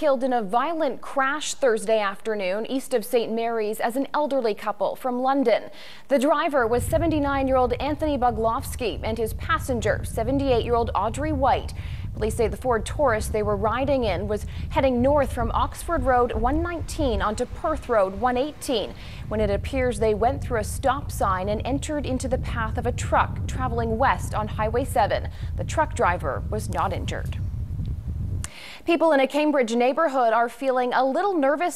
killed in a violent crash Thursday afternoon east of St. Mary's as an elderly couple from London. The driver was 79-year-old Anthony Buglowski and his passenger, 78-year-old Audrey White. Police say the Ford Taurus they were riding in was heading north from Oxford Road 119 onto Perth Road 118 when it appears they went through a stop sign and entered into the path of a truck traveling west on Highway 7. The truck driver was not injured. People in a Cambridge neighborhood are feeling a little nervous